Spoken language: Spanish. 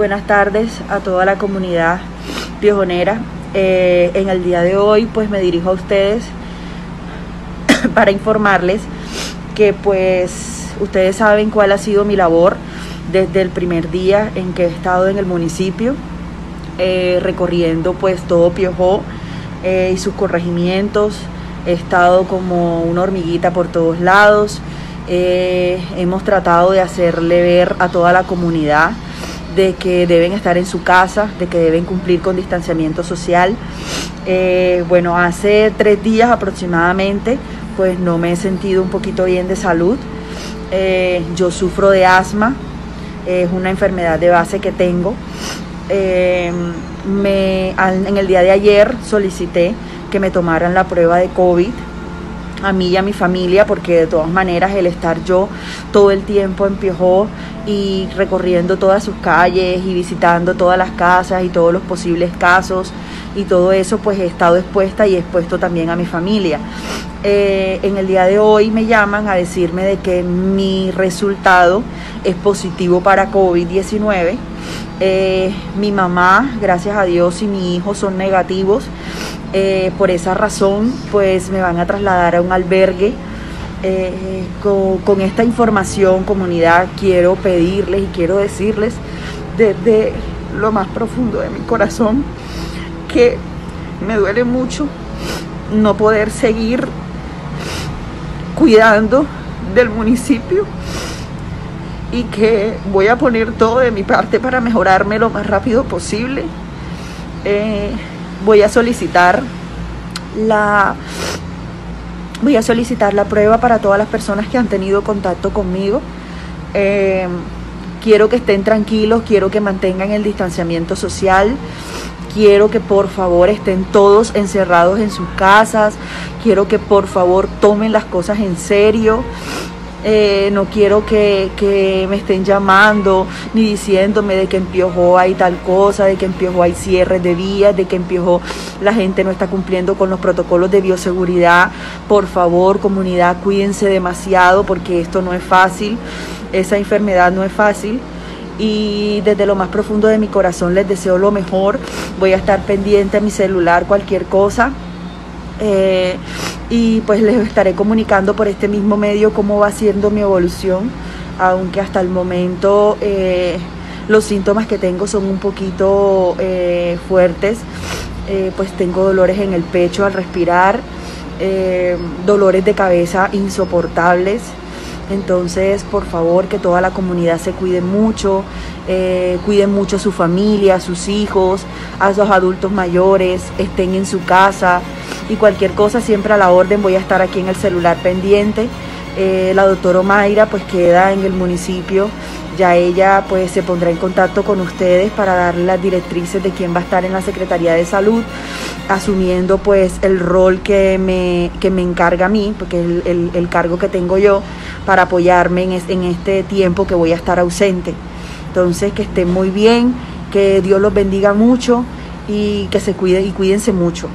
buenas tardes a toda la comunidad piojonera. Eh, en el día de hoy pues me dirijo a ustedes para informarles que pues ustedes saben cuál ha sido mi labor desde el primer día en que he estado en el municipio, eh, recorriendo pues todo Piojó eh, y sus corregimientos. He estado como una hormiguita por todos lados. hemos tratado de hacerle ver a toda la comunidad de que deben estar en su casa, de que deben cumplir con distanciamiento social. Eh, bueno, hace tres días aproximadamente, pues no me he sentido un poquito bien de salud. Eh, yo sufro de asma, es una enfermedad de base que tengo. Eh, me, en el día de ayer solicité que me tomaran la prueba de COVID a mí y a mi familia, porque de todas maneras el estar yo todo el tiempo en Piojó y recorriendo todas sus calles y visitando todas las casas y todos los posibles casos y todo eso, pues he estado expuesta y expuesto también a mi familia. Eh, en el día de hoy me llaman a decirme de que mi resultado es positivo para COVID-19. Eh, mi mamá, gracias a Dios, y mi hijo son negativos. Eh, por esa razón, pues me van a trasladar a un albergue. Eh, con, esta información, comunidad, quiero pedirles y quiero decirles desde lo más profundo de mi corazón que me duele mucho no poder seguir cuidando del municipio y que voy a poner todo de mi parte para mejorarme lo más rápido posible. Eh, voy a solicitar la voy a solicitar la prueba para todas las personas que han tenido contacto conmigo. Eh, quiero que estén tranquilos, quiero que mantengan el distanciamiento social, quiero que por favor estén todos encerrados en sus casas, quiero que por favor tomen las cosas en serio. Eh, no quiero que, me estén llamando ni diciéndome de que en hay tal cosa, de que en Piojó hay cierres de vías, de que en la gente no está cumpliendo con los protocolos de bioseguridad. Por favor, comunidad, cuídense demasiado porque esto no es fácil, esa enfermedad no es fácil y desde lo más profundo de mi corazón les deseo lo mejor. Voy a estar pendiente a mi celular, cualquier cosa. Eh, y pues les estaré comunicando por este mismo medio cómo va siendo mi evolución, aunque hasta el momento eh, los síntomas que tengo son un poquito eh, fuertes, pues tengo dolores en el pecho al respirar, dolores de cabeza insoportables, entonces, por favor, que toda la comunidad se cuide mucho, eh, cuiden mucho a su familia, a sus hijos, a sus adultos mayores, estén en su casa y cualquier cosa siempre a la orden. Voy a estar aquí en el celular pendiente. Eh, la doctora Omaira pues queda en el municipio, ya ella pues se pondrá en contacto con ustedes para darle las directrices de quién va a estar en la Secretaría de Salud, asumiendo pues el rol que me, que me encarga a mí, porque el, el, cargo que tengo yo para apoyarme en, en este tiempo que voy a estar ausente. Entonces que estén muy bien, que Dios los bendiga mucho y que se cuiden y cuídense mucho.